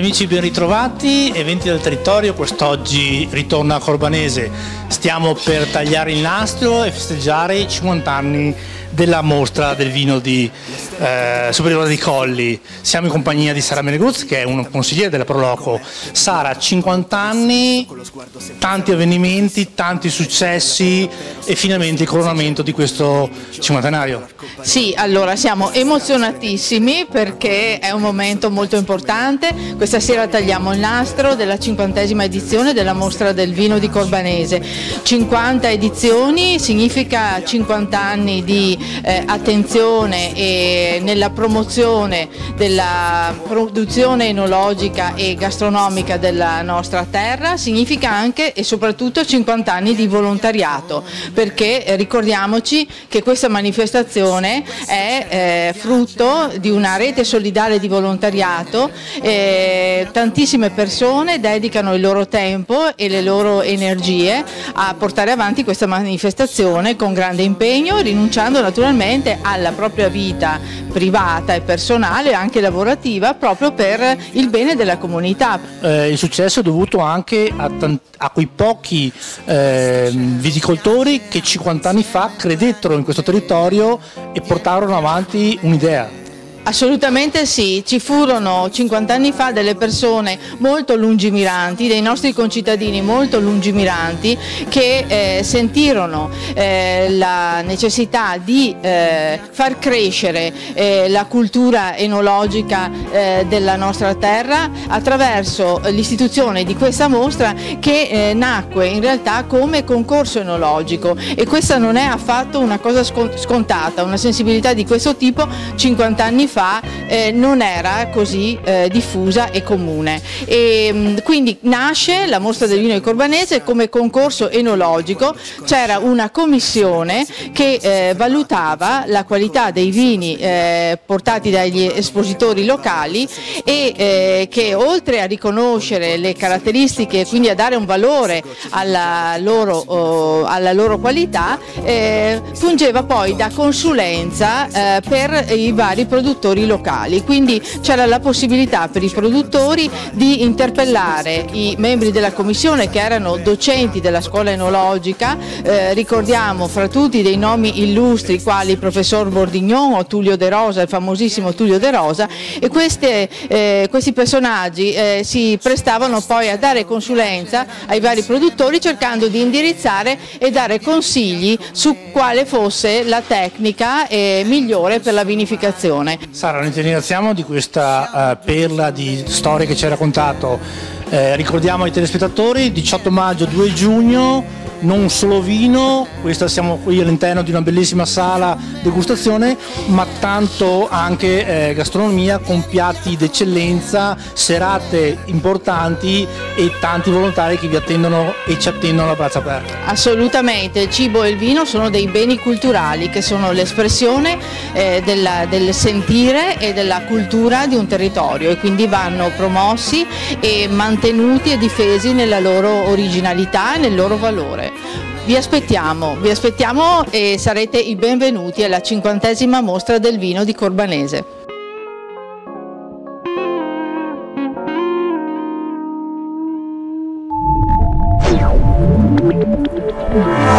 Cari amici, ben ritrovati, eventi del territorio, quest'oggi ritorna a Corbanese. Stiamo per tagliare il nastro e festeggiare i 50 anni della mostra del vino di eh, Superiore di Colli. Siamo in compagnia di Sara Meneguz che è un consigliere della Proloco. Sara, 50 anni, tanti avvenimenti, tanti successi e finalmente il coronamento di questo cinquantenario. Sì, allora siamo emozionatissimi perché è un momento molto importante. Questa sera tagliamo il nastro della cinquantesima edizione della mostra del vino di Corbanese. 50 edizioni significa 50 anni di eh, attenzione e nella promozione della produzione enologica e gastronomica della nostra terra, significa anche e soprattutto 50 anni di volontariato, perché eh, ricordiamoci che questa manifestazione è eh, frutto di una rete solidale di volontariato, eh, tantissime persone dedicano il loro tempo e le loro energie a portare avanti questa manifestazione con grande impegno, rinunciando naturalmente alla propria vita privata e personale, anche lavorativa, proprio per il bene della comunità. Eh, il successo è dovuto anche a, a quei pochi eh, viticoltori che 50 anni fa credettero in questo territorio e portarono avanti un'idea. Assolutamente sì, ci furono 50 anni fa delle persone molto lungimiranti, dei nostri concittadini molto lungimiranti che eh, sentirono eh, la necessità di eh, far crescere eh, la cultura enologica eh, della nostra terra attraverso l'istituzione di questa mostra che eh, nacque in realtà come concorso enologico. E questa non è affatto una cosa scontata, una sensibilità di questo tipo 50 anni fa eh, non era così eh, diffusa e comune. E, mm, quindi nasce la mostra del vino di Corbanese come concorso enologico, c'era una commissione che eh, valutava la qualità dei vini eh, portati dagli espositori locali e eh, che oltre a riconoscere le caratteristiche e quindi a dare un valore alla loro, oh, alla loro qualità, eh, fungeva poi da consulenza per i vari produttori locali, quindi c'era la possibilità per i produttori di interpellare i membri della commissione che erano docenti della scuola enologica, eh, ricordiamo fra tutti dei nomi illustri quali il professor Bordignon o Tullio De Rosa, il famosissimo Tullio De Rosa. E queste, eh, questi personaggi eh, si prestavano poi a dare consulenza ai vari produttori cercando di indirizzare e dare consigli su quale fosse la tecnica eh, migliore per la vinificazione. Sara, noi ti ringraziamo di questa uh, perla di storie che ci hai raccontato. Eh, ricordiamo ai telespettatori 18 maggio 2 giugno non solo vino, questa siamo qui all'interno di una bellissima sala degustazione, ma tanto anche eh, gastronomia con piatti d'eccellenza, serate importanti e tanti volontari che vi attendono e ci attendono a braccia aperte. Assolutamente, il cibo e il vino sono dei beni culturali che sono l'espressione eh, della, del sentire e della cultura di un territorio e quindi vanno promossi e mantenuti e difesi nella loro originalità e nel loro valore. Vi aspettiamo, vi aspettiamo e sarete i benvenuti alla cinquantesima mostra del vino di Corbanese. Yeah.